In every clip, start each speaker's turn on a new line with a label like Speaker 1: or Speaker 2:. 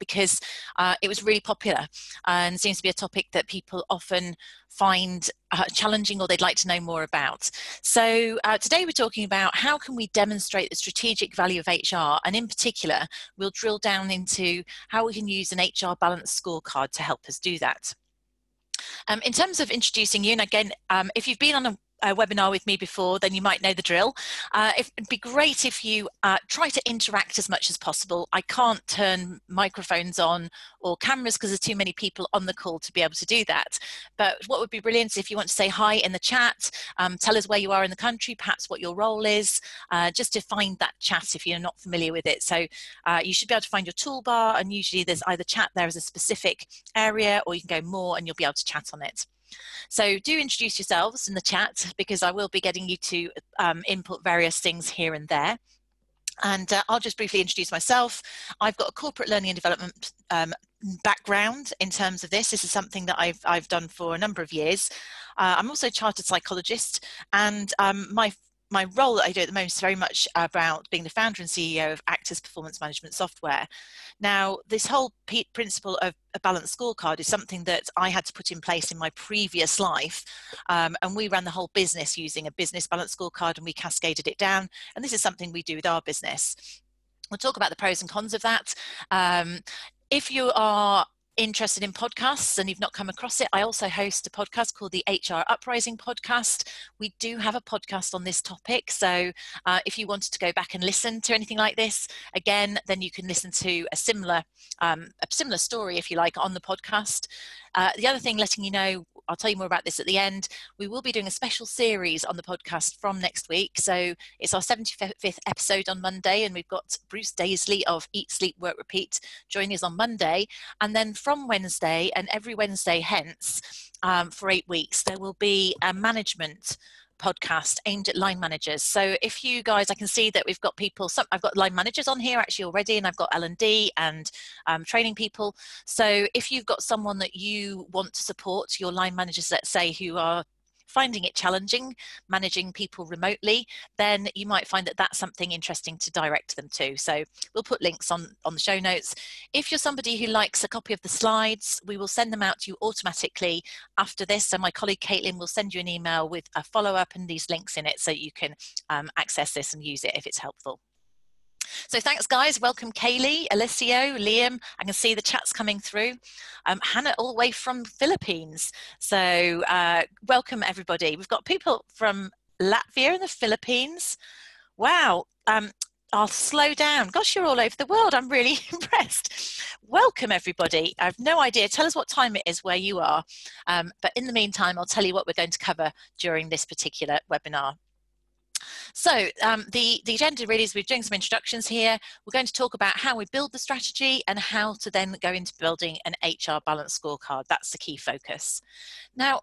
Speaker 1: because uh, it was really popular and seems to be a topic that people often find uh, challenging or they'd like to know more about. So uh, today we're talking about how can we demonstrate the strategic value of HR and in particular we'll drill down into how we can use an HR balance scorecard to help us do that. Um, in terms of introducing you, and again, um, if you've been on a a webinar with me before, then you might know the drill. Uh, it'd be great if you uh, try to interact as much as possible. I can't turn microphones on or cameras because there's too many people on the call to be able to do that. But what would be brilliant is if you want to say hi in the chat, um, tell us where you are in the country, perhaps what your role is, uh, just to find that chat if you're not familiar with it. So uh, you should be able to find your toolbar and usually there's either chat there as a specific area or you can go more and you'll be able to chat on it. So do introduce yourselves in the chat because I will be getting you to um, input various things here and there. And uh, I'll just briefly introduce myself. I've got a corporate learning and development um, background in terms of this. This is something that I've, I've done for a number of years. Uh, I'm also a chartered psychologist and um, my my role that I do at the moment is very much about being the founder and CEO of Actus Performance Management Software. Now, this whole principle of a balanced scorecard is something that I had to put in place in my previous life. Um, and we ran the whole business using a business balance scorecard and we cascaded it down. And this is something we do with our business. We'll talk about the pros and cons of that. Um, if you are interested in podcasts and you've not come across it, I also host a podcast called the HR Uprising Podcast. We do have a podcast on this topic. So uh, if you wanted to go back and listen to anything like this, again, then you can listen to a similar, um, a similar story, if you like, on the podcast. Uh, the other thing, letting you know, I'll tell you more about this at the end. We will be doing a special series on the podcast from next week. So it's our 75th episode on Monday, and we've got Bruce Daisley of Eat, Sleep, Work, Repeat joining us on Monday. And then from Wednesday and every Wednesday hence, um, for eight weeks, there will be a management podcast aimed at line managers. So if you guys, I can see that we've got people, some, I've got line managers on here actually already, and I've got L&D and um, training people. So if you've got someone that you want to support, your line managers, let's say, who are finding it challenging managing people remotely, then you might find that that's something interesting to direct them to. So we'll put links on, on the show notes. If you're somebody who likes a copy of the slides, we will send them out to you automatically after this. So my colleague Caitlin will send you an email with a follow-up and these links in it so you can um, access this and use it if it's helpful. So thanks, guys. Welcome, Kaylee, Alessio, Liam. I can see the chats coming through. Um, Hannah, all the way from Philippines. So uh, welcome, everybody. We've got people from Latvia and the Philippines. Wow. Um, I'll slow down. Gosh, you're all over the world. I'm really impressed. Welcome, everybody. I have no idea. Tell us what time it is where you are. Um, but in the meantime, I'll tell you what we're going to cover during this particular webinar. So um, the, the agenda really is we're doing some introductions here. We're going to talk about how we build the strategy and how to then go into building an HR balance scorecard. That's the key focus. Now,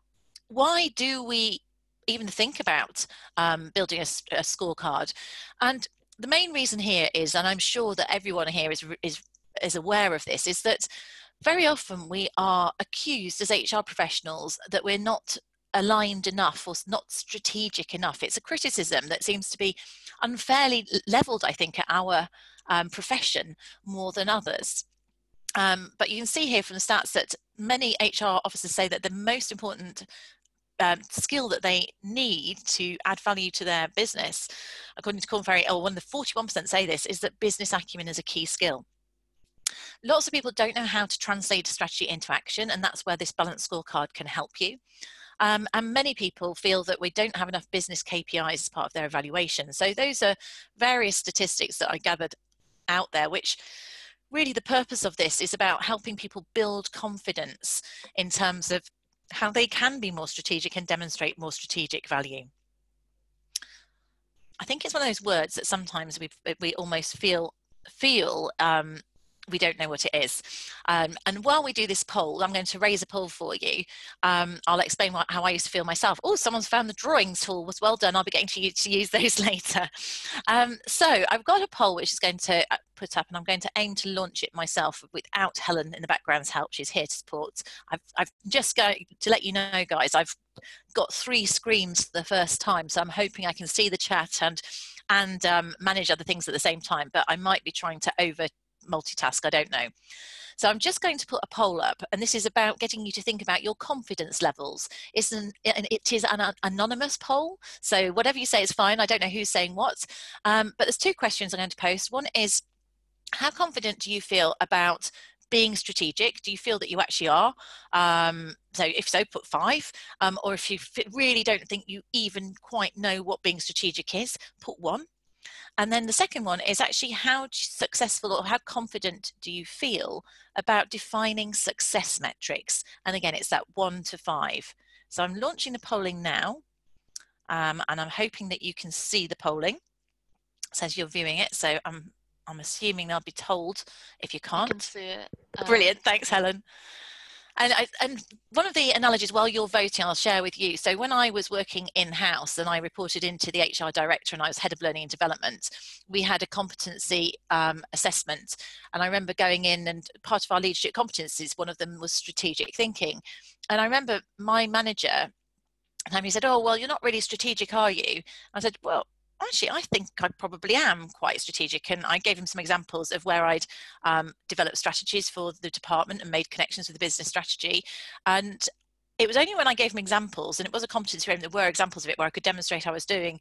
Speaker 1: why do we even think about um, building a, a scorecard? And the main reason here is, and I'm sure that everyone here is, is, is aware of this, is that very often we are accused as HR professionals that we're not aligned enough or not strategic enough. It's a criticism that seems to be unfairly leveled, I think, at our um, profession more than others. Um, but you can see here from the stats that many HR officers say that the most important um, skill that they need to add value to their business, according to Korn Ferry, or one of the 41% say this, is that business acumen is a key skill. Lots of people don't know how to translate a strategy into action, and that's where this balance scorecard can help you. Um, and many people feel that we don't have enough business KPIs as part of their evaluation. So those are various statistics that I gathered out there, which really the purpose of this is about helping people build confidence in terms of how they can be more strategic and demonstrate more strategic value. I think it's one of those words that sometimes we we almost feel feel um, we don't know what it is. Um, and while we do this poll, I'm going to raise a poll for you. Um, I'll explain what, how I used to feel myself. Oh, someone's found the drawings tool was well done. I'll be getting to, you, to use those later. Um, so I've got a poll which is going to uh, put up and I'm going to aim to launch it myself without Helen in the background's help. She's here to support. I've, I've just going to let you know, guys, I've got three screens for the first time. So I'm hoping I can see the chat and and um, manage other things at the same time. But I might be trying to over multitask, I don't know. So I'm just going to put a poll up, and this is about getting you to think about your confidence levels. It's an, it is an anonymous poll, so whatever you say is fine. I don't know who's saying what, um, but there's two questions I'm going to post. One is, how confident do you feel about being strategic do you feel that you actually are um, so if so put five um, or if you really don't think you even quite know what being strategic is put one and then the second one is actually how successful or how confident do you feel about defining success metrics? And again, it's that one to five. So I'm launching the polling now, um, and I'm hoping that you can see the polling. It says you're viewing it, so I'm I'm assuming they'll be told if you can't.
Speaker 2: Can see it. Um,
Speaker 1: Brilliant, thanks, Helen. And, I, and one of the analogies while you're voting, I'll share with you. So when I was working in house and I reported into the HR director and I was head of learning and development, we had a competency um, assessment. And I remember going in and part of our leadership competencies, one of them was strategic thinking. And I remember my manager and he said, "Oh well, you're not really strategic, are you?" I said, "Well, actually, I think I probably am quite strategic. And I gave him some examples of where I'd um, developed strategies for the department and made connections with the business strategy. And it was only when I gave him examples, and it was a competency frame, there were examples of it where I could demonstrate I was doing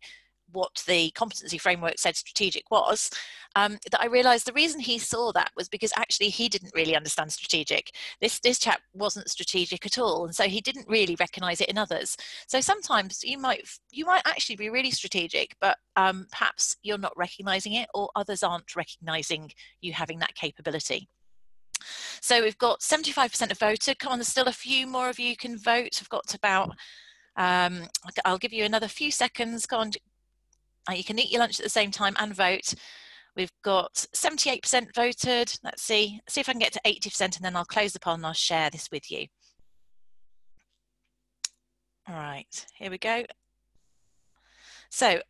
Speaker 1: what the competency framework said strategic was, um, that I realized the reason he saw that was because actually he didn't really understand strategic. This, this chap wasn't strategic at all. And so he didn't really recognize it in others. So sometimes you might, you might actually be really strategic, but um, perhaps you're not recognizing it or others aren't recognizing you having that capability. So we've got 75% of voted. Come on, there's still a few more of you can vote. I've got about um, I'll give you another few seconds. Go on, you can eat your lunch at the same time and vote. We've got 78% voted. Let's see, see if I can get to 80% and then I'll close the poll and I'll share this with you. All right, here we go. So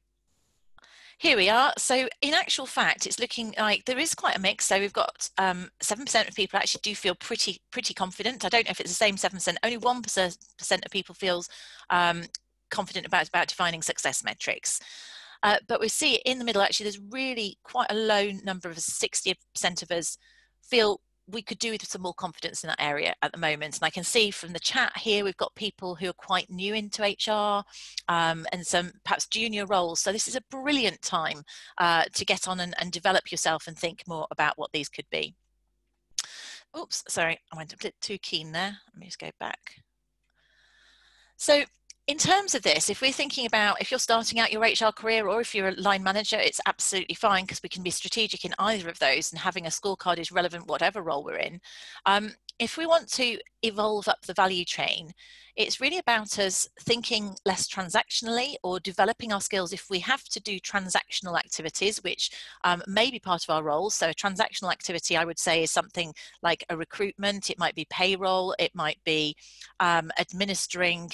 Speaker 1: here we are. So in actual fact, it's looking like there is quite a mix. So we've got 7% um, of people actually do feel pretty pretty confident. I don't know if it's the same 7%. Only 1% of people feels um, confident about, about defining success metrics. Uh, but we see in the middle, actually, there's really quite a low number of us, 60% of us feel we could do with some more confidence in that area at the moment. And I can see from the chat here, we've got people who are quite new into HR um, and some perhaps junior roles. So this is a brilliant time uh, to get on and, and develop yourself and think more about what these could be. Oops, sorry, I went a bit too keen there. Let me just go back. So in terms of this, if we're thinking about if you're starting out your HR career or if you're a line manager, it's absolutely fine because we can be strategic in either of those and having a scorecard is relevant whatever role we're in. Um, if we want to evolve up the value chain, it's really about us thinking less transactionally or developing our skills if we have to do transactional activities, which um, may be part of our role. So, a transactional activity, I would say, is something like a recruitment, it might be payroll, it might be um, administering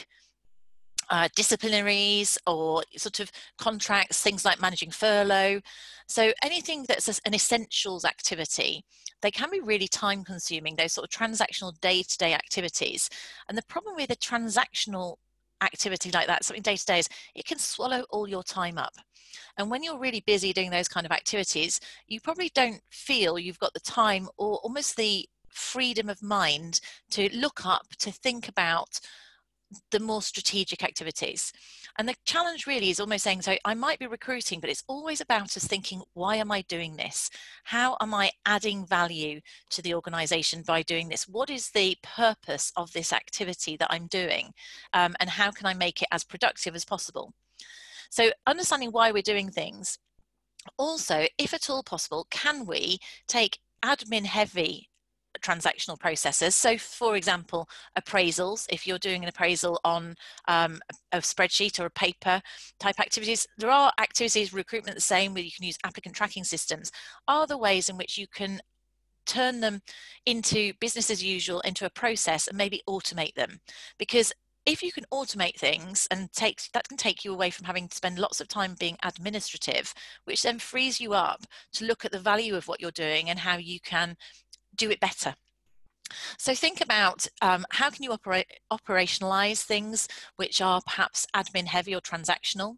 Speaker 1: uh, disciplinaries or sort of contracts, things like managing furlough. So anything that's an essentials activity, they can be really time consuming, those sort of transactional day to day activities. And the problem with a transactional activity like that, something day to day, is it can swallow all your time up. And when you're really busy doing those kind of activities, you probably don't feel you've got the time or almost the freedom of mind to look up, to think about the more strategic activities. And the challenge really is almost saying, so I might be recruiting, but it's always about us thinking, why am I doing this? How am I adding value to the organization by doing this? What is the purpose of this activity that I'm doing? Um, and how can I make it as productive as possible? So understanding why we're doing things. Also, if at all possible, can we take admin heavy transactional processes. So, for example, appraisals, if you're doing an appraisal on um, a spreadsheet or a paper type activities, there are activities, recruitment the same, where you can use applicant tracking systems, are the ways in which you can turn them into business as usual into a process and maybe automate them because if you can automate things and take that can take you away from having to spend lots of time being administrative which then frees you up to look at the value of what you're doing and how you can do it better. So think about um, how can you operate, operationalize things which are perhaps admin heavy or transactional.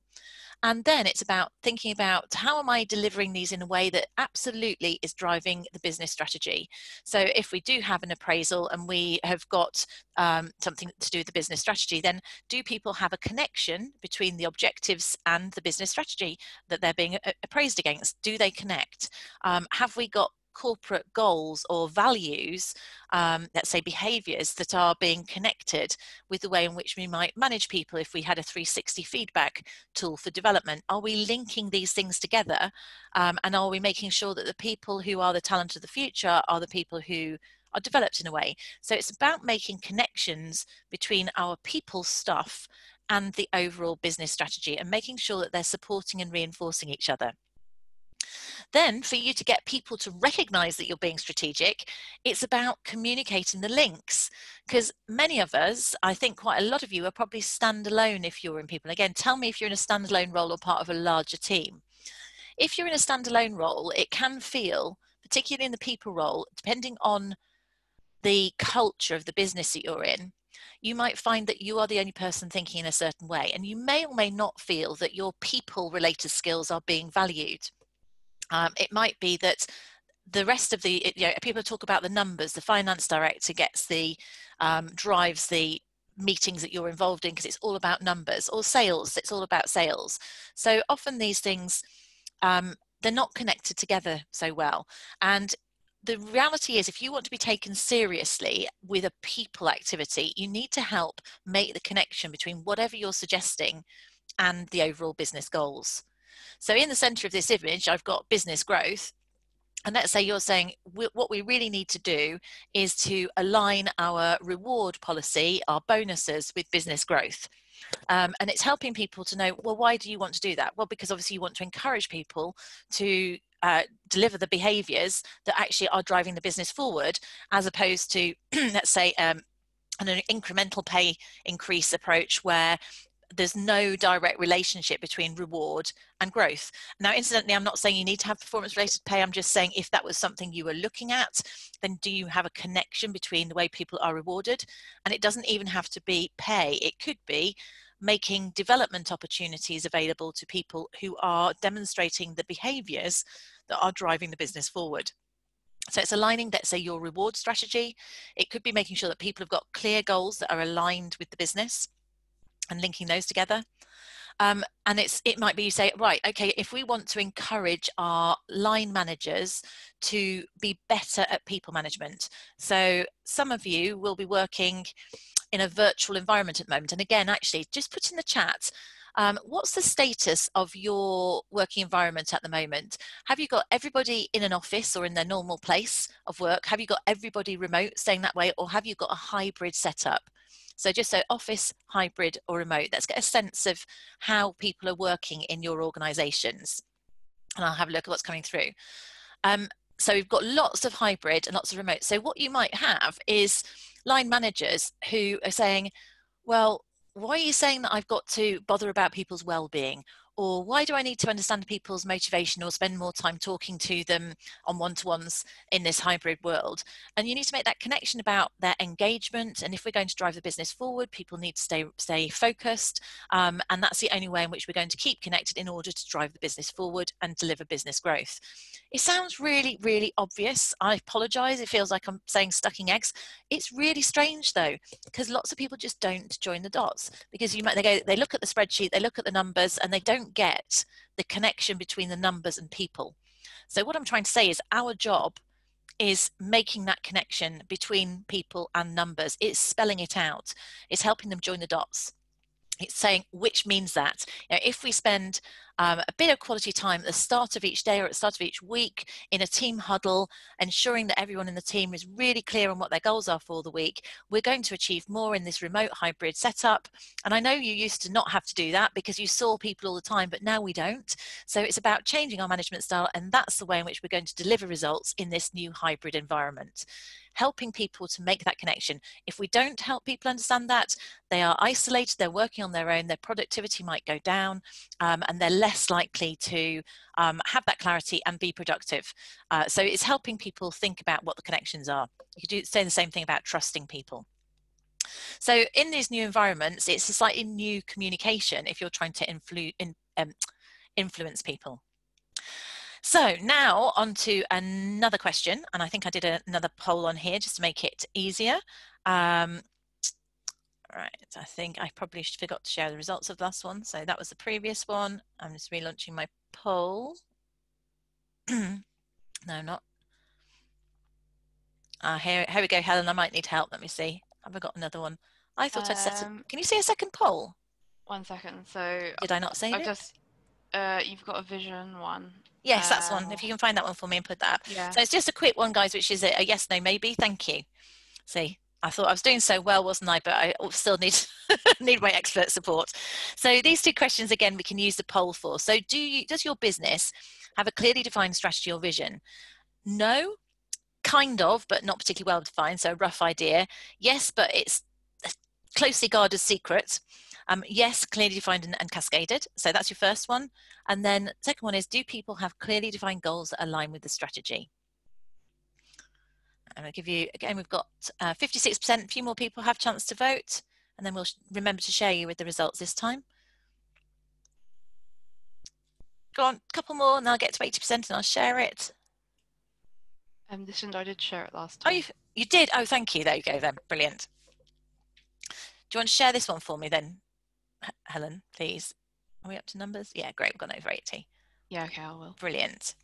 Speaker 1: And then it's about thinking about how am I delivering these in a way that absolutely is driving the business strategy. So if we do have an appraisal and we have got um, something to do with the business strategy, then do people have a connection between the objectives and the business strategy that they're being appraised against? Do they connect? Um, have we got corporate goals or values, um, let's say behaviors that are being connected with the way in which we might manage people if we had a 360 feedback tool for development? Are we linking these things together? Um, and are we making sure that the people who are the talent of the future are the people who are developed in a way? So it's about making connections between our people stuff and the overall business strategy and making sure that they're supporting and reinforcing each other. Then, for you to get people to recognize that you're being strategic, it's about communicating the links. Because many of us, I think quite a lot of you, are probably standalone if you're in people. Again, tell me if you're in a standalone role or part of a larger team. If you're in a standalone role, it can feel, particularly in the people role, depending on the culture of the business that you're in, you might find that you are the only person thinking in a certain way, and you may or may not feel that your people related skills are being valued. Um, it might be that the rest of the you know, people talk about the numbers. The finance director gets the um, drives the meetings that you're involved in because it's all about numbers or sales. It's all about sales. So often these things um, they're not connected together so well. And the reality is if you want to be taken seriously with a people activity you need to help make the connection between whatever you're suggesting and the overall business goals so in the center of this image, I've got business growth. And let's say you're saying what we really need to do is to align our reward policy, our bonuses with business growth. Um, and it's helping people to know, well, why do you want to do that? Well, because obviously you want to encourage people to uh, deliver the behaviors that actually are driving the business forward, as opposed to, let's say, um, an incremental pay increase approach where there's no direct relationship between reward and growth. Now, incidentally, I'm not saying you need to have performance related pay. I'm just saying if that was something you were looking at, then do you have a connection between the way people are rewarded? And it doesn't even have to be pay, it could be making development opportunities available to people who are demonstrating the behaviors that are driving the business forward. So it's aligning, let's say, your reward strategy. It could be making sure that people have got clear goals that are aligned with the business and linking those together. Um, and it's it might be you say right okay if we want to encourage our line managers to be better at people management so some of you will be working in a virtual environment at the moment and again actually just put in the chat um, what's the status of your working environment at the moment? Have you got everybody in an office or in their normal place of work? Have you got everybody remote staying that way, or have you got a hybrid setup? So just so office, hybrid or remote, let's get a sense of how people are working in your organizations. And I'll have a look at what's coming through. Um, so we've got lots of hybrid and lots of remote. So what you might have is line managers who are saying, well, why are you saying that I've got to bother about people's well-being? Or why do I need to understand people's motivation or spend more time talking to them on one to ones in this hybrid world? And you need to make that connection about their engagement. And if we're going to drive the business forward, people need to stay, stay focused. Um, and that's the only way in which we're going to keep connected in order to drive the business forward and deliver business growth. It sounds really, really obvious. I apologize. It feels like I'm saying stucking eggs. It's really strange though, because lots of people just don't join the dots because you might, they go, they look at the spreadsheet, they look at the numbers and they don't don't get the connection between the numbers and people. So what I'm trying to say is our job is making that connection between people and numbers. It's spelling it out. It's helping them join the dots it's saying which means that you know, if we spend um, a bit of quality time at the start of each day or at the start of each week in a team huddle, ensuring that everyone in the team is really clear on what their goals are for the week, we're going to achieve more in this remote hybrid setup. And I know you used to not have to do that because you saw people all the time, but now we don't. So it's about changing our management style, and that's the way in which we're going to deliver results in this new hybrid environment helping people to make that connection. If we don't help people understand that, they are isolated, they're working on their own, their productivity might go down, um, and they're less likely to um, have that clarity and be productive. Uh, so it's helping people think about what the connections are. You could do, say the same thing about trusting people. So in these new environments, it's a slightly new communication if you're trying to influ in, um, influence people. So now on to another question, and I think I did a, another poll on here just to make it easier. Um, right, I think I probably forgot to share the results of the last one. So that was the previous one. I'm just relaunching my poll. no, not. Uh, here, here we go, Helen. I might need help. Let me see. Have I got another one? I thought um, I'd set. A, um, can you see a second poll?
Speaker 2: One second. So
Speaker 1: did I not say
Speaker 2: it? Just, uh, you've got a vision one.
Speaker 1: Yes, that's one. If you can find that one for me and put that.
Speaker 2: Yeah.
Speaker 1: So it's just a quick one, guys, which is a, a yes, no, maybe. Thank you. See, I thought I was doing so well, wasn't I? But I still need need my expert support. So these two questions again, we can use the poll for. So do you does your business have a clearly defined strategy or vision? No, kind of, but not particularly well defined. So a rough idea. Yes, but it's a closely guarded secret. Um, yes, clearly defined and, and, cascaded. So that's your first one. And then second one is, do people have clearly defined goals that align with the strategy? And I'll give you, again, we've got 56%, uh, a few more people have chance to vote. And then we'll remember to share you with the results this time. Go on, a couple more and I'll get to 80% and I'll share it.
Speaker 2: Um, this one I did share it last time.
Speaker 1: Oh, you, you did? Oh, thank you. There you go then. Brilliant. Do you want to share this one for me then, Helen, please? Are we up to numbers? Yeah, great. We've gone over 80.
Speaker 2: Yeah, okay, I will.
Speaker 1: Brilliant.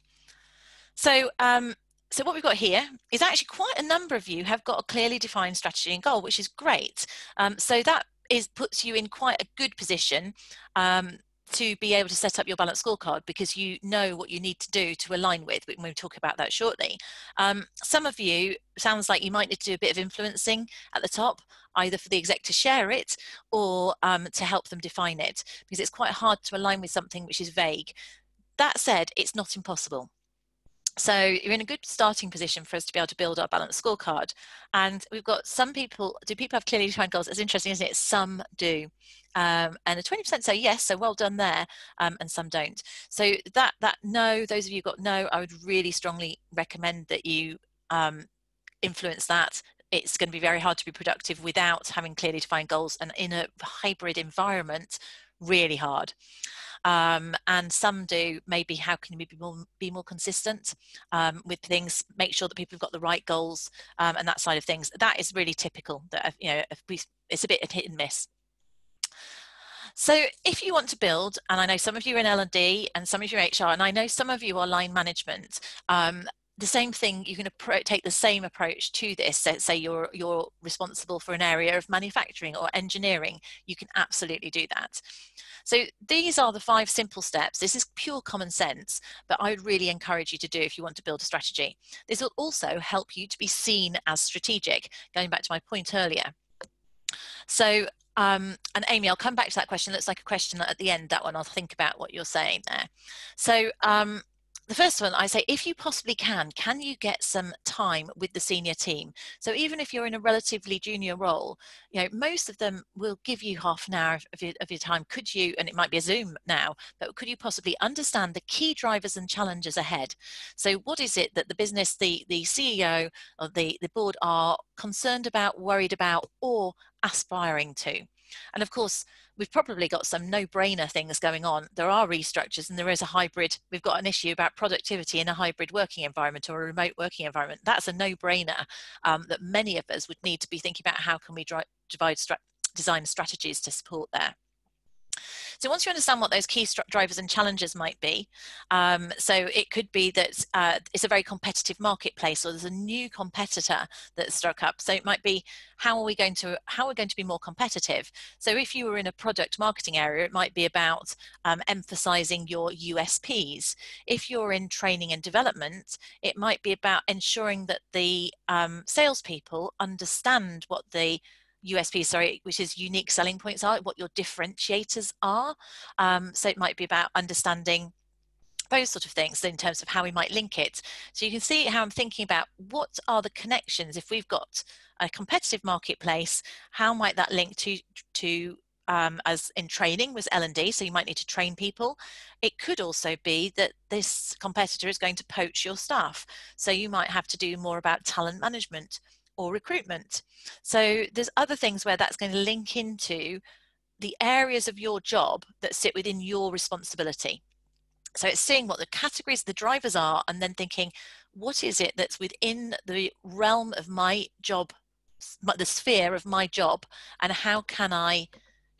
Speaker 1: So, um, so what we've got here is actually quite a number of you have got a clearly defined strategy and goal, which is great. Um, so that is puts you in quite a good position um, to be able to set up your balance scorecard because you know what you need to do to align with. We will talk about that shortly. Um, some of you sounds like you might need to do a bit of influencing at the top, either for the exec to share it or um, to help them define it, because it's quite hard to align with something which is vague. That said, it's not impossible. So you're in a good starting position for us to be able to build our balanced scorecard. And we've got some people, do people have clearly defined goals? It's interesting, isn't it? Some do. Um, and the 20% say yes, so well done there, um, and some don't. So that, that no, those of you got no, I would really strongly recommend that you um, influence that. It's going to be very hard to be productive without having clearly defined goals and in a hybrid environment, really hard um, and some do maybe how can you be more, be more consistent um, with things make sure that people have got the right goals um, and that side of things. That is really typical that uh, you know it's a bit of hit and miss. So if you want to build, and I know some of you are in L&D and some of you are HR, and I know some of you are line management, um, the same thing you can take the same approach to this so, say you're you're responsible for an area of manufacturing or engineering you can absolutely do that so these are the five simple steps this is pure common sense but i would really encourage you to do if you want to build a strategy this will also help you to be seen as strategic going back to my point earlier so um, and Amy, I'll come back to that question. Looks like a question at the end, that one. I'll think about what you're saying there. So um, the first one, I say, if you possibly can, can you get some time with the senior team? So even if you're in a relatively junior role, you know, most of them will give you half an hour of your, of your time. Could you, and it might be a Zoom now, but could you possibly understand the key drivers and challenges ahead? So what is it that the business, the, the CEO or the, the board are concerned about, worried about, or aspiring to? And of course, we've probably got some no-brainer things going on. There are restructures and there is a hybrid. We've got an issue about productivity in a hybrid working environment or a remote working environment. That's a no-brainer um, that many of us would need to be thinking about how can we drive, divide, design strategies to support there. So once you understand what those key drivers and challenges might be, um, so it could be that uh, it's a very competitive marketplace or there's a new competitor that's struck up. So it might be how are we going to how are we going to be more competitive? So if you were in a product marketing area, it might be about um, emphasizing your USPs. If you're in training and development, it might be about ensuring that the um, salespeople understand what the USP, sorry, which is unique selling points are, what your differentiators are. Um, so it might be about understanding those sort of things in terms of how we might link it. So you can see how I'm thinking about what are the connections if we've got a competitive marketplace, how might that link to, to um, as in training was L&D, so you might need to train people. It could also be that this competitor is going to poach your staff. So you might have to do more about talent management or recruitment. So there's other things where that's going to link into the areas of your job that sit within your responsibility. So it's seeing what the categories the drivers are and then thinking, what is it that's within the realm of my job, the sphere of my job, and how can I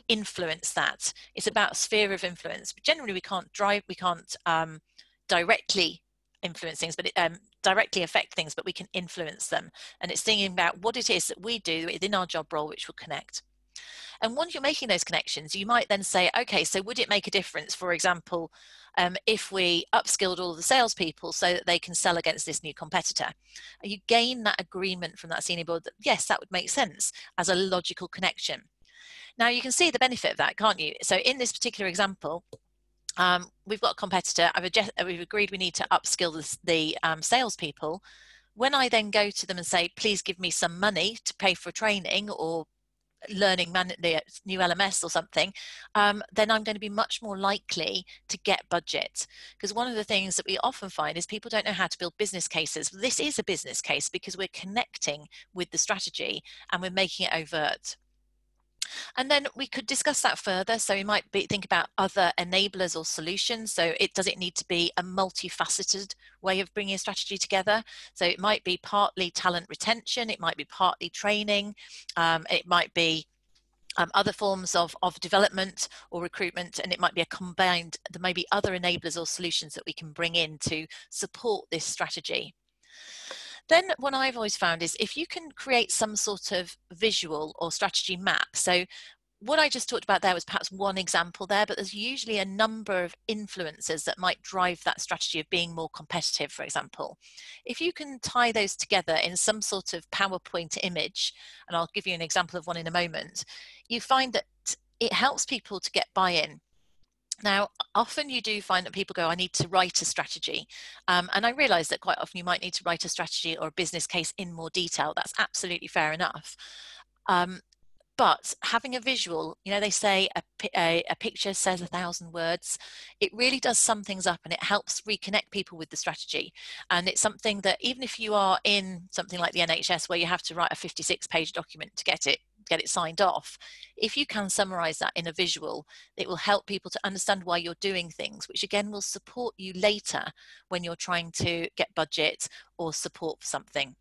Speaker 1: influence that? It's about sphere of influence. But generally, we can't drive, we can't um, directly influence things, but it, um, directly affect things, but we can influence them. And it's thinking about what it is that we do within our job role which will connect. And once you're making those connections, you might then say, okay, so would it make a difference, for example, um, if we upskilled all of the salespeople so that they can sell against this new competitor? You gain that agreement from that senior board that, yes, that would make sense as a logical connection. Now you can see the benefit of that, can't you? So in this particular example, um, we've got a competitor, I've adjust, we've agreed we need to upskill the, the um, salespeople. When I then go to them and say, please give me some money to pay for training or learning the new LMS or something, um, then I'm going to be much more likely to get budget. Because one of the things that we often find is people don't know how to build business cases. This is a business case because we're connecting with the strategy and we're making it overt. And then we could discuss that further. So we might be, think about other enablers or solutions. So it does it need to be a multifaceted way of bringing a strategy together? So it might be partly talent retention, it might be partly training, um, it might be um, other forms of, of development or recruitment, and it might be a combined, there may be other enablers or solutions that we can bring in to support this strategy. Then what I've always found is if you can create some sort of visual or strategy map, so what I just talked about there was perhaps one example there, but there's usually a number of influences that might drive that strategy of being more competitive, for example. If you can tie those together in some sort of PowerPoint image, and I'll give you an example of one in a moment, you find that it helps people to get buy in. Now, often you do find that people go, I need to write a strategy. Um, and I realize that quite often you might need to write a strategy or a business case in more detail. That's absolutely fair enough. Um, but having a visual, you know, they say a, a, a, picture says a thousand words. It really does sum things up and it helps reconnect people with the strategy. And it's something that even if you are in something like the NHS where you have to write a 56 page document to get it get it signed off. If you can summarize that in a visual, it will help people to understand why you're doing things, which again will support you later when you're trying to get budget or support for something.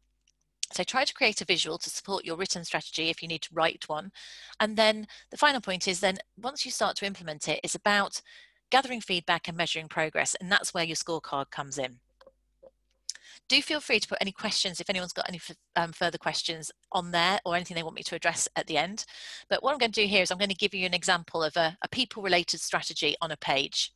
Speaker 1: So try to create a visual to support your written strategy if you need to write one. And then the final point is then once you start to implement it, it's about gathering feedback and measuring progress. And that's where your scorecard comes in do feel free to put any questions if anyone's got any um, further questions on there or anything they want me to address at the end. But what I'm going to do here is I'm going to give you an example of a, a people related strategy on a page.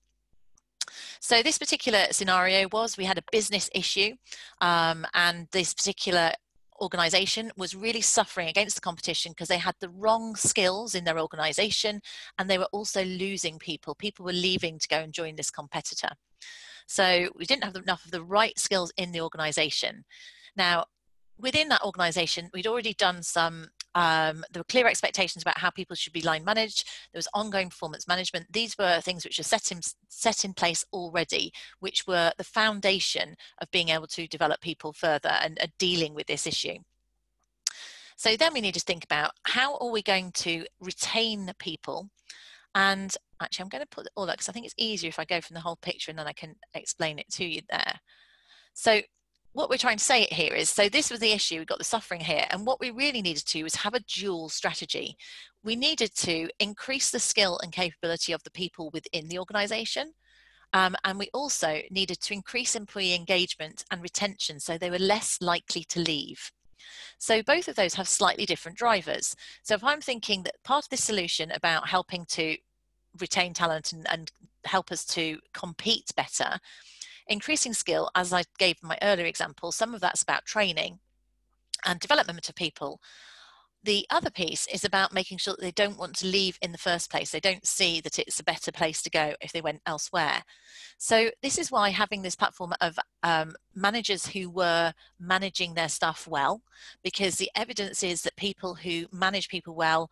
Speaker 1: So this particular scenario was we had a business issue um, and this particular organization was really suffering against the competition because they had the wrong skills in their organization and they were also losing people. People were leaving to go and join this competitor. So we didn't have enough of the right skills in the organization. Now, within that organization, we'd already done some um, there were clear expectations about how people should be line managed. There was ongoing performance management. These were things which are set in, set in place already, which were the foundation of being able to develop people further and uh, dealing with this issue. So then we need to think about how are we going to retain people and actually, I'm going to put all that because I think it's easier if I go from the whole picture and then I can explain it to you there. So what we're trying to say here is, so this was the issue, we got the suffering here, and what we really needed to do was have a dual strategy. We needed to increase the skill and capability of the people within the organization, um, and we also needed to increase employee engagement and retention so they were less likely to leave. So both of those have slightly different drivers. So if I'm thinking that part of the solution about helping to retain talent and, and help us to compete better, increasing skill, as I gave my earlier example, some of that's about training and development of people the other piece is about making sure that they don't want to leave in the first place. They don't see that it's a better place to go if they went elsewhere. So this is why having this platform of um, managers who were managing their stuff well, because the evidence is that people who manage people well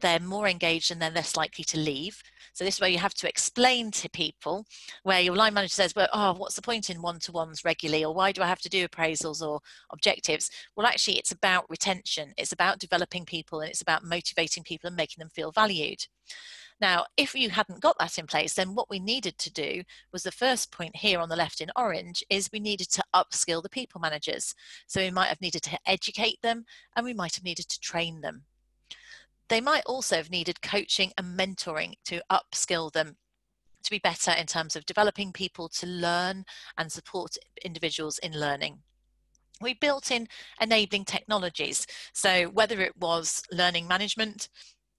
Speaker 1: they're more engaged and they're less likely to leave. So this is where you have to explain to people where your line manager says, well, oh, what's the point in one-to-ones regularly? Or why do I have to do appraisals or objectives? Well, actually, it's about retention. It's about developing people and it's about motivating people and making them feel valued. Now, if you hadn't got that in place, then what we needed to do was the first point here on the left in orange is we needed to upskill the people managers. So we might have needed to educate them and we might have needed to train them. They might also have needed coaching and mentoring to upskill them to be better in terms of developing people to learn and support individuals in learning. We built in enabling technologies. So whether it was learning management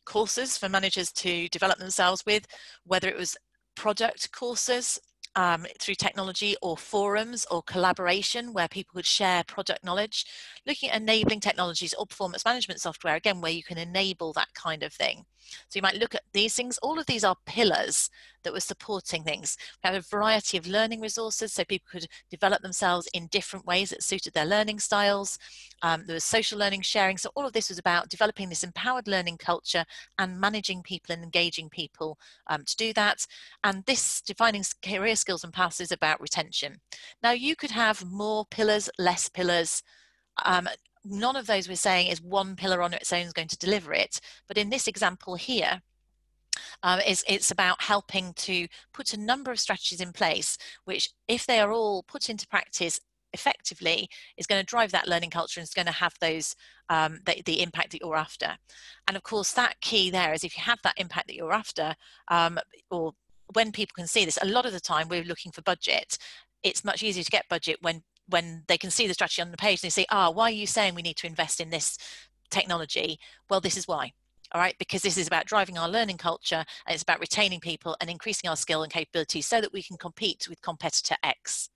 Speaker 1: courses for managers to develop themselves with, whether it was product courses um, through technology or forums or collaboration where people could share product knowledge, looking at enabling technologies or performance management software, again, where you can enable that kind of thing. So you might look at these things. All of these are pillars that were supporting things. We have a variety of learning resources so people could develop themselves in different ways that suited their learning styles. Um, there was social learning sharing. So all of this was about developing this empowered learning culture and managing people and engaging people um, to do that. And this defining career skills and paths is about retention. Now you could have more pillars, less pillars, um, none of those we're saying is one pillar on its own is going to deliver it. But in this example here, um, is it's about helping to put a number of strategies in place, which if they are all put into practice effectively is going to drive that learning culture and is going to have those um, the, the, impact that you're after and of course that key there is if you have that impact that you're after um, or when people can see this a lot of the time we're looking for budget it's much easier to get budget when when they can see the strategy on the page and they say, ah, why are you saying we need to invest in this technology? Well, this is why. All right, because this is about driving our learning culture and it's about retaining people and increasing our skill and capabilities so that we can compete with competitor X.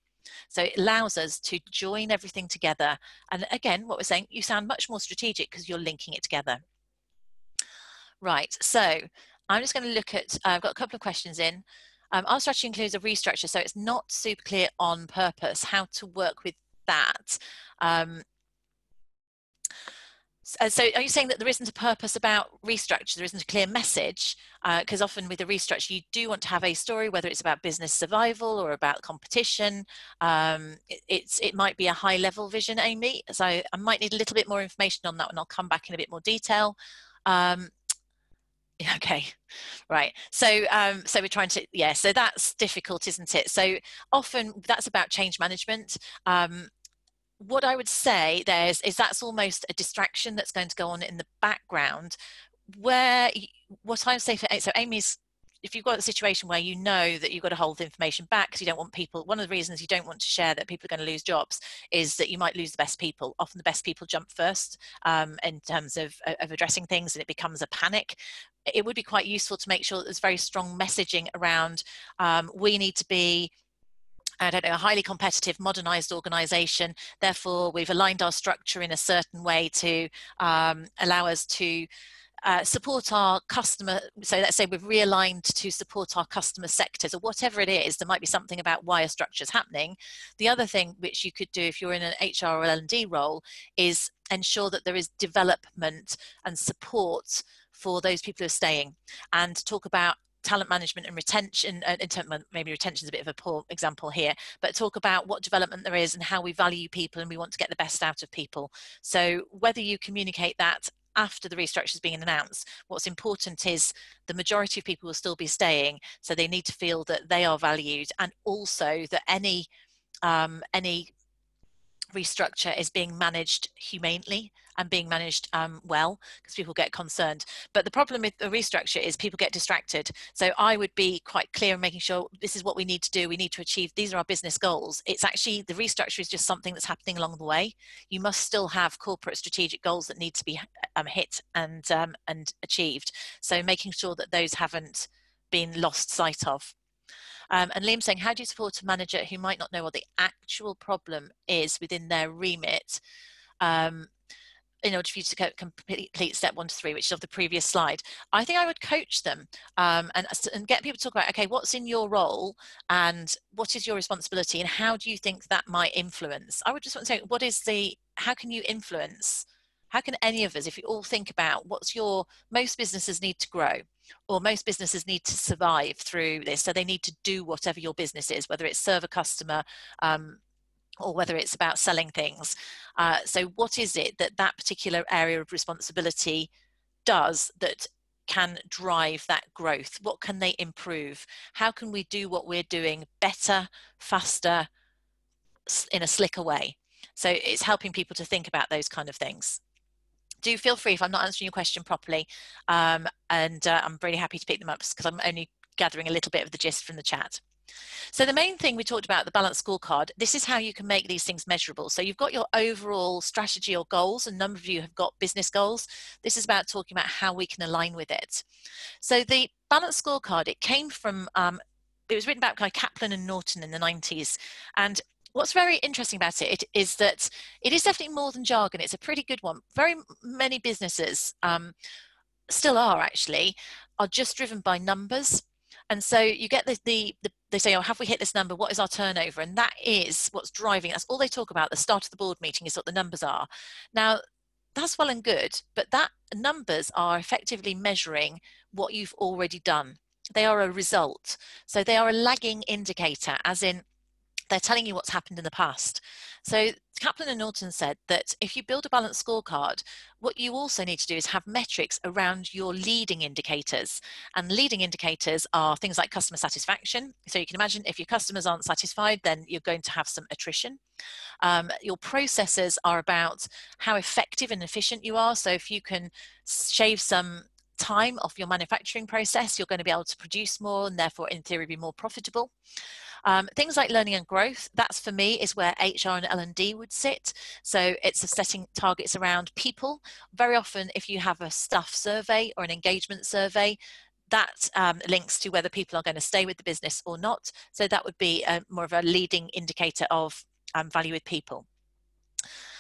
Speaker 1: So it allows us to join everything together. And again, what we're saying, you sound much more strategic because you're linking it together. Right, so I'm just going to look at, uh, I've got a couple of questions in. Um, our strategy includes a restructure, so it's not super clear on purpose how to work with that. Um, uh, so are you saying that there isn't a purpose about restructure there isn't a clear message because uh, often with a restructure you do want to have a story whether it's about business survival or about competition um, it, it's it might be a high level vision amy so i might need a little bit more information on that and i'll come back in a bit more detail um, okay. Right. So um so we're trying to yeah so that's difficult isn't it? So often that's about change management. Um what i would say there's is that's almost a distraction that's going to go on in the background. Where what i would say for so amy's if you've got a situation where you know that you've got to hold information back because you don't want people one of the reasons you don't want to share that people are going to lose jobs is that you might lose the best people often the best people jump first um, in terms of, of addressing things and it becomes a panic it would be quite useful to make sure that there's very strong messaging around um, we need to be I don't know, a highly competitive, modernized organization. Therefore, we've aligned our structure in a certain way to um, allow us to uh, support our customer so let's say we've realigned to support our customer sectors or whatever it is there might be something about why a structure is happening. The other thing which you could do if you're in an hr or l&d role is ensure that there is development and support for those people who are staying. And talk about talent management and retention uh, maybe retention is a bit of a poor example here but talk about what development there is and how we value people and we want to get the best out of people. So whether you communicate that after the restructure is being announced what's important is the majority of people will still be staying so they need to feel that they are valued and also that any um, any restructure is being managed humanely and being managed um, well because people get concerned. But the problem with the restructure is people get distracted. So I would be quite clear in making sure this is what we need to do. We need to achieve, these are our business goals. It's actually, the restructure is just something that's happening along the way. You must still have corporate strategic goals that need to be um, hit and, um, and achieved. So making sure that those haven't been lost sight of. Um, and Liam saying, how do you support a manager who might not know what the actual problem is within their remit? Um, in order for you to complete step one to three, which is of the previous slide, I think I would coach them um, and, and get people to talk about, okay, what's in your role and what is your responsibility and how do you think that might influence? I would just want to say, what is the, how can you influence how can any of us if you all think about what's your most businesses need to grow or most businesses need to survive through this so they need to do whatever your business is whether it's serve a customer um, or whether it's about selling things uh, so what is it that that particular area of responsibility does that can drive that growth? What can they improve? How can we do what we're doing better faster in a slicker way? So it's helping people to think about those kind of things do feel free if I'm not answering your question properly. Um, and uh, I'm really happy to pick them up because I'm only gathering a little bit of the gist from the chat. So the main thing we talked about the balanced scorecard, this is how you can make these things measurable. So you've got your overall strategy or goals. A number of you have got business goals. This is about talking about how we can align with it. So the balanced scorecard, it came from, um, it was written about by Kaplan and Norton in the 90s. And what's very interesting about it is that it is definitely more than jargon. It's a pretty good one. Very many businesses um, still are actually are just driven by numbers. And so you get the, the, the, they say, oh, have we hit this number? What is our turnover? And that is what's driving. That's all they talk about. The start of the board meeting is what the numbers are. Now, that's well and good, but that numbers are effectively measuring what you've already done. They are a result. So they are a lagging indicator, as in they're telling you what's happened in the past. So Kaplan and Norton said that if you build a balanced scorecard, what you also need to do is have metrics around your leading indicators. And leading indicators are things like customer satisfaction. So you can imagine if your customers aren't satisfied, then you're going to have some attrition. Um, your processes are about how effective and efficient you are. So if you can shave some time off your manufacturing process, you're going to be able to produce more and therefore in theory be more profitable. Um, things like learning and growth, that's for me is where HR and L&D would sit. So it's setting targets around people. Very often if you have a staff survey or an engagement survey, that um, links to whether people are going to stay with the business or not. So that would be a, more of a leading indicator of um, value with people.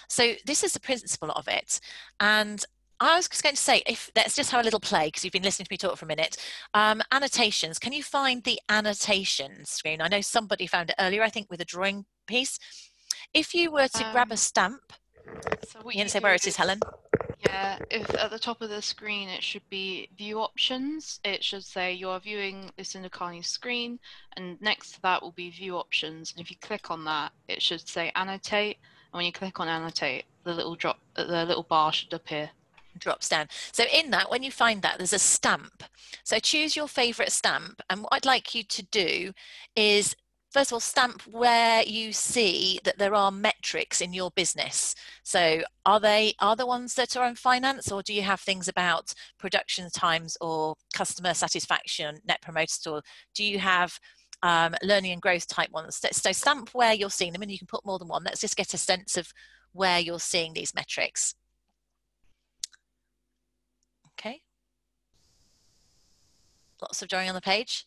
Speaker 1: So this is the principle of it. And I was just going to say, if let's just have a little play because you've been listening to me talk for a minute. Um, annotations. Can you find the annotation screen? I know somebody found it earlier. I think with a drawing piece. If you were to um, grab a stamp, so what you can say where it is, Helen.
Speaker 2: Yeah, if at the top of the screen it should be view options. It should say you are viewing this in the Carney screen, and next to that will be view options. And if you click on that, it should say annotate. And when you click on annotate, the little drop, the little bar should appear
Speaker 1: drops down. So in that, when you find that, there's a stamp. So choose your favorite stamp. And what I'd like you to do is first of all stamp where you see that there are metrics in your business so are they are the ones that are in finance or do you have things about production times or customer satisfaction net promoter score do you have um, learning and growth type ones so stamp where you're seeing them and you can put more than one let's just get a sense of where you're seeing these metrics Okay. Lots of drawing on the page.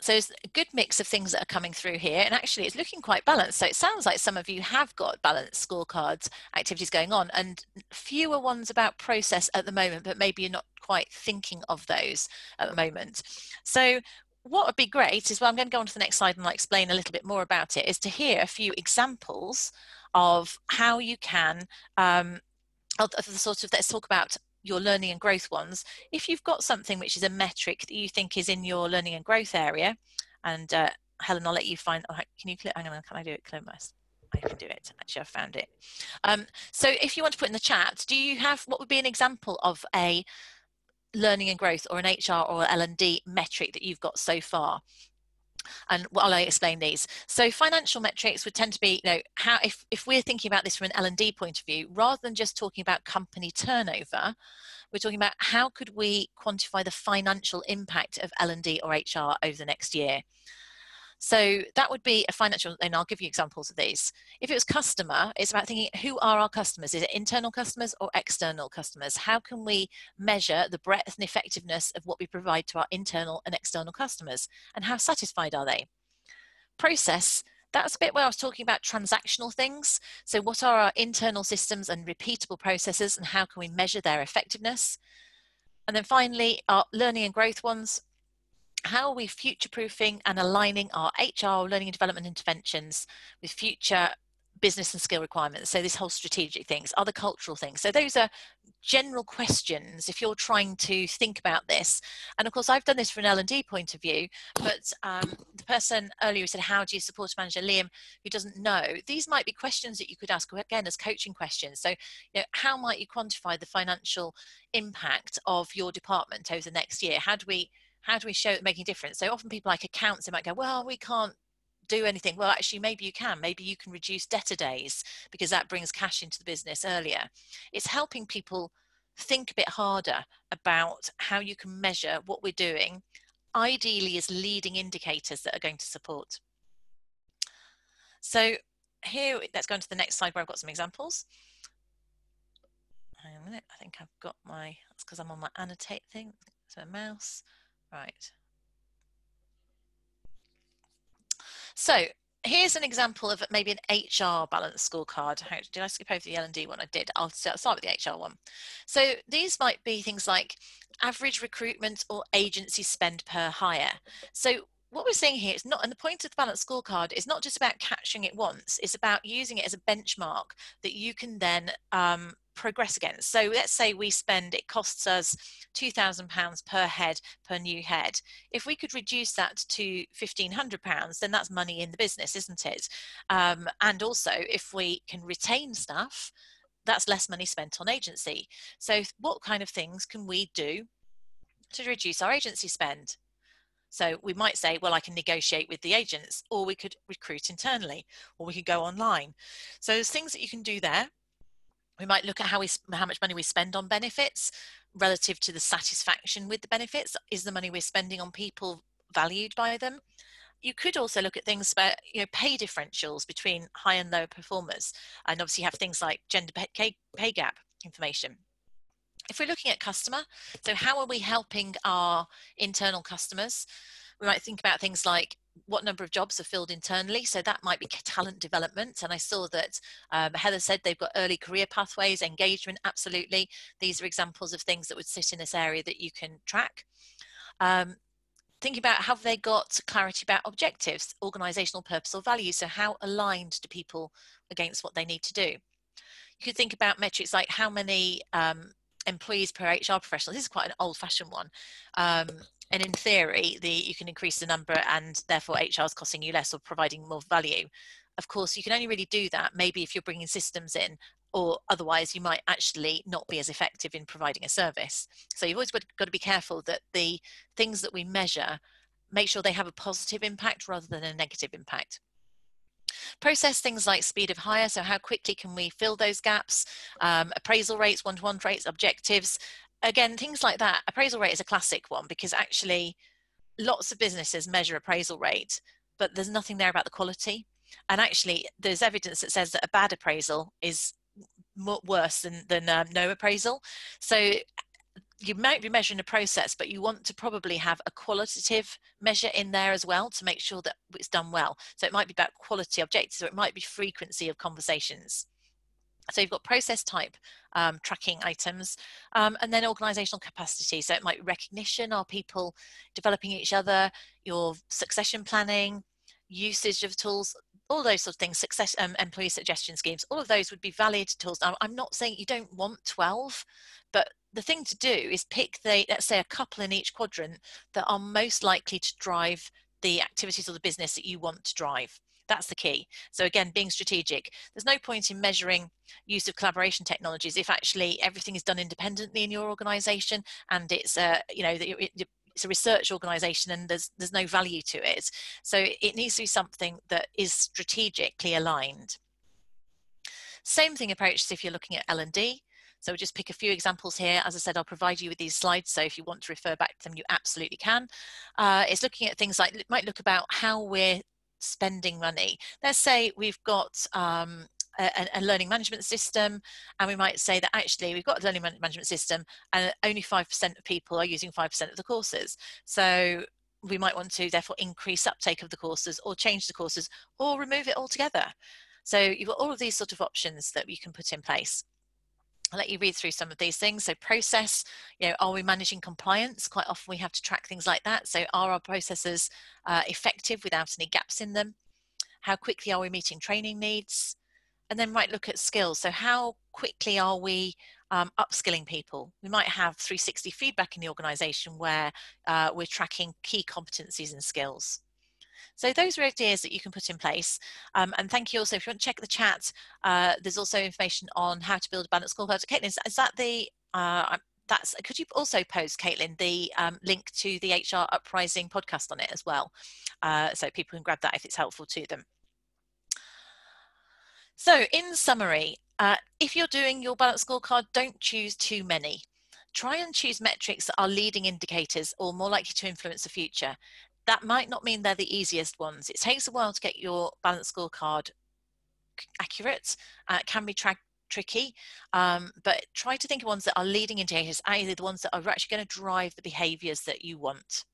Speaker 1: So it's a good mix of things that are coming through here and actually it's looking quite balanced. So it sounds like some of you have got balanced scorecards activities going on and fewer ones about process at the moment, but maybe you're not quite thinking of those at the moment. So what would be great is, well, I'm going to go on to the next slide and I'll explain a little bit more about it, is to hear a few examples of how you can um, of the sort of let's talk about your learning and growth ones if you've got something which is a metric that you think is in your learning and growth area and uh, helen i'll let you find oh, can you click hang on can i do it close I can do it. Actually, I've found it. Um, so if you want to put in the chat, do you have what would be an example of a learning and growth or an HR or L&D metric that you've got so far? And while I explain these. So financial metrics would tend to be, you know, how if, if we're thinking about this from an L&D point of view, rather than just talking about company turnover, we're talking about how could we quantify the financial impact of L&D or HR over the next year. So that would be a financial, and I'll give you examples of these. If it was customer, it's about thinking who are our customers? Is it internal customers or external customers? How can we measure the breadth and effectiveness of what we provide to our internal and external customers? And how satisfied are they? Process, that's a bit where I was talking about transactional things. So what are our internal systems and repeatable processes and how can we measure their effectiveness? And then finally, our learning and growth ones, how are we future proofing and aligning our HR learning and development interventions with future business and skill requirements. So this whole strategic things other cultural things. So those are general questions if you're trying to think about this. And of course i've done this from an l&d point of view but um, the person earlier said how do you support a manager? Liam who doesn't know these might be questions that you could ask again as coaching questions. So you know how might you quantify the financial impact of your department over the next year? How do we how do we show it making a difference? So often people like accounts they might go well we can't do anything. Well actually maybe you can. Maybe you can reduce debtor days because that brings cash into the business earlier. It's helping people think a bit harder about how you can measure what we're doing ideally as leading indicators that are going to support. So here let's go on to the next slide where i've got some examples. Hang on a minute. I think i've got my that's because i'm on my annotate thing. So a mouse right So here's an example of maybe an HR balance scorecard. Did I skip over the L&D one? I did. I'll start with the HR one. So these might be things like average recruitment or agency spend per hire. So what we're saying here is not, and the point of the balance scorecard is not just about catching it once, it's about using it as a benchmark that you can then um, progress against. So let's say we spend, it costs us £2,000 per head per new head. If we could reduce that to £1,500, then that's money in the business, isn't it? Um, and also, if we can retain staff, that's less money spent on agency. So, what kind of things can we do to reduce our agency spend? So we might say, well, I can negotiate with the agents, or we could recruit internally, or we could go online. So there's things that you can do there. We might look at how we how much money we spend on benefits relative to the satisfaction with the benefits. Is the money we're spending on people valued by them? You could also look at things about you know pay differentials between high and low performers. And obviously have things like gender pay, pay gap information if we're looking at customer so how are we helping our internal customers we might think about things like what number of jobs are filled internally. So that might be talent development. And I saw that um, Heather said they've got early career pathways, engagement, absolutely. These are examples of things that would sit in this area that you can track. Um, thinking about have they got clarity about objectives, organizational purpose or values. So how aligned do people against what they need to do? You could think about metrics like how many um, employees per HR professional. This is quite an old fashioned one. Um, and in theory the you can increase the number and therefore hr is costing you less or providing more value of course you can only really do that maybe if you're bringing systems in or otherwise you might actually not be as effective in providing a service so you've always got to be careful that the things that we measure make sure they have a positive impact rather than a negative impact process things like speed of hire so how quickly can we fill those gaps um, appraisal rates one-to-one rates objectives again, things like that. Appraisal rate is a classic one because actually lots of businesses measure appraisal rate, but there's nothing there about the quality. And actually, there's evidence that says that a bad appraisal is worse than, than um, no appraisal. So you might be measuring a process, but you want to probably have a qualitative measure in there as well to make sure that it's done well. So it might be about quality objectives, or it might be frequency of conversations. So you've got process type um, tracking items, um, and then organizational capacity. So it might be recognition, are people developing each other, your succession planning, usage of tools, all those sort of things, success um, employee suggestion schemes, all of those would be valid tools. Now, I'm not saying you don't want 12, but the thing to do is pick the, let's say a couple in each quadrant that are most likely to drive the activities or the business that you want to drive. That's the key. So again, being strategic. There's no point in measuring use of collaboration technologies if actually everything is done independently in your organization and it's a, you know, it's a research organization and there's there's no value to it. So it needs to be something that is strategically aligned. Same thing approaches if you're looking at L&D. So we'll just pick a few examples here. As I said, I'll provide you with these slides. So if you want to refer back to them, you absolutely can. Uh, it's looking at things like, it might look about how we're spending money. Let's say we've got um, a, a, learning management system, and we might say that actually we've got a learning management system, and only 5% of people are using 5% of the courses. So we might want to therefore increase uptake of the courses, or change the courses, or remove it altogether. So you've got all of these sort of options that you can put in place. I'll let you read through some of these things. So process, you know, are we managing compliance? Quite often we have to track things like that. So are our processes uh, effective without any gaps in them? How quickly are we meeting training needs? and then might look at skills. So how quickly are we um, upskilling people? We might have 360 feedback in the organization where uh, we're tracking key competencies and skills. So those are ideas that you can put in place. Um, and thank you also, if you want to check the chat, uh, there's also information on how to build a balanced scorecard. Caitlin, is, that the, uh, that's, could you also post, Caitlin, the um, link to the HR Uprising podcast on it as well? Uh, so people can grab that if it's helpful to them. So in summary, uh, if you're doing your balanced scorecard, don't choose too many. Try and choose metrics that are leading indicators or more likely to influence the future. That might not mean they're the easiest ones. It takes a while to get your balance scorecard accurate. Uh, can be tra- tricky, um, but try to think of ones that are leading indicators, either the ones that are actually going to drive the behaviors that you want.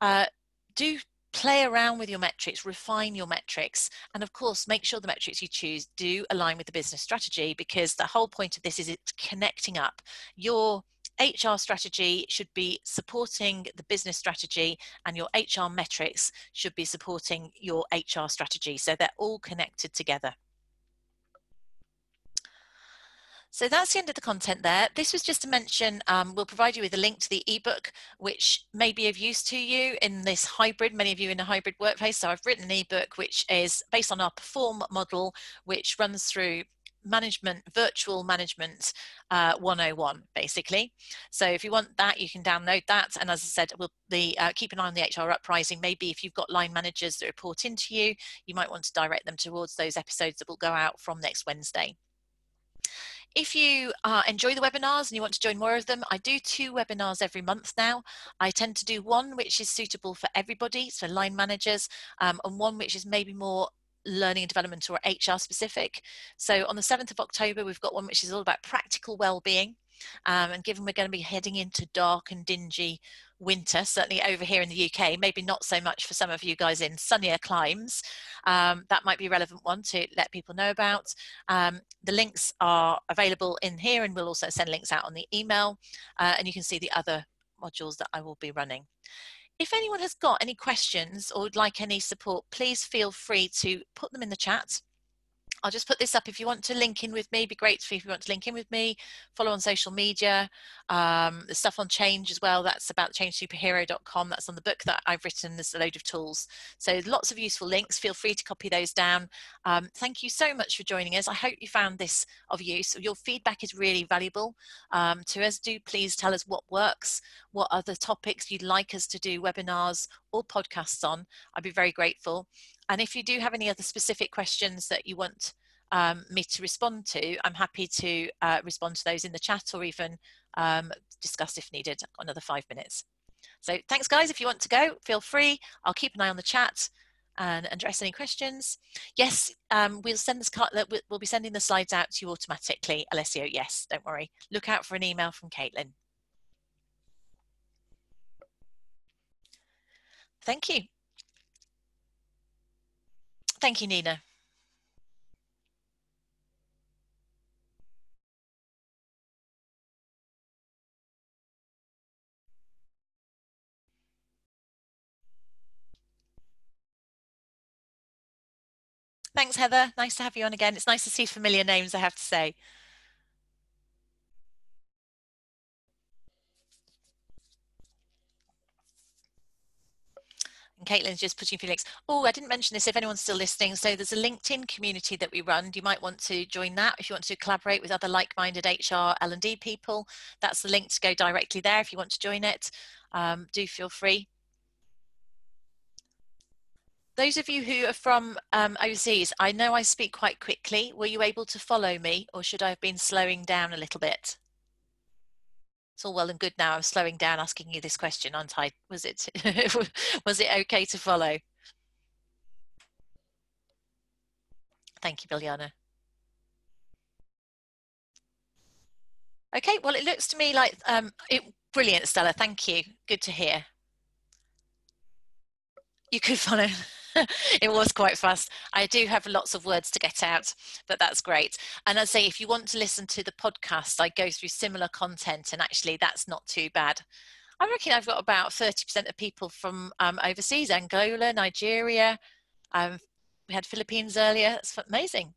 Speaker 1: Uh, do play around with your metrics, refine your metrics, and of course, make sure the metrics you choose do align with the business strategy because the whole point of this is it's connecting up. Your HR strategy should be supporting the business strategy and your HR metrics should be supporting your HR strategy. So they're all connected together. So that's the end of the content there. This was just to mention, um, we'll provide you with a link to the ebook, which may be of use to you in this hybrid, many of you in a hybrid workplace. So I've written an ebook, which is based on our perform model, which runs through management, virtual management uh, 101, basically. So if you want that, you can download that. And as I said, we'll the, uh, keep an eye on the HR uprising. Maybe if you've got line managers that report into you, you might want to direct them towards those episodes that will go out from next Wednesday. If you uh, enjoy the webinars and you want to join more of them, I do two webinars every month now. I tend to do one which is suitable for everybody, so line managers, um, and one which is maybe more learning and development or HR specific. So on the 7th of October, we've got one which is all about practical well-being. Um, and given we're going to be heading into dark and dingy winter, certainly over here in the UK, maybe not so much for some of you guys in sunnier climes, um, that might be a relevant one to let people know about. Um, the links are available in here and we'll also send links out on the email uh, and you can see the other modules that I will be running. If anyone has got any questions or would like any support, please feel free to put them in the chat. I'll just put this up. If you want to link in with me, be great if you want to link in with me, follow on social media. Um, the stuff on change as well, that's about changesuperhero.com. That's on the book that I've written. There's a load of tools. So lots of useful links. Feel free to copy those down. Um, thank you so much for joining us. I hope you found this of use. Your feedback is really valuable um, to us. Do please tell us what works, what other topics you'd like us to do webinars or podcasts on. I'd be very grateful. And if you do have any other specific questions that you want um, me to respond to, I'm happy to uh, respond to those in the chat or even um, discuss if needed. Another five minutes. So thanks guys. If you want to go, feel free. I'll keep an eye on the chat and address any questions. Yes, um, we'll send this card, we'll be sending the slides out to you automatically. Alessio, yes, don't worry. Look out for an email from Caitlin. Thank you. Thank you, Nina. Thanks, Heather. Nice to have you on again. It's nice to see familiar names, I have to say. And Caitlin's just putting Felix. Oh, I didn't mention this if anyone's still listening. So there's a LinkedIn community that we run. You might want to join that if you want to collaborate with other like-minded HR L&D people. That's the link to go directly there if you want to join it. Um, do feel free. Those of you who are from um, overseas, I know I speak quite quickly. Were you able to follow me or should I have been slowing down a little bit? It's all well and good now. I'm slowing down asking you this question, aren't I? Was it was it okay to follow? Thank you, Biljana. Okay, well, it looks to me like um, it, brilliant, Stella. Thank you. Good to hear. You could follow. it was quite fast. I do have lots of words to get out, but that's great. And I'd say, if you want to listen to the podcast, I go through similar content, and actually, that's not too bad. I reckon I've got about 30% of people from um, overseas Angola, Nigeria. Um, we had Philippines earlier. It's amazing.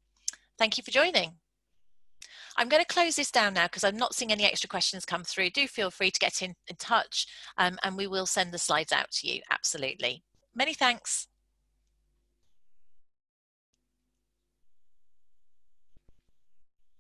Speaker 1: Thank you for joining. I'm going to close this down now because I'm not seeing any extra questions come through. Do feel free to get in, in touch um, and we will send the slides out to you, absolutely. Many thanks.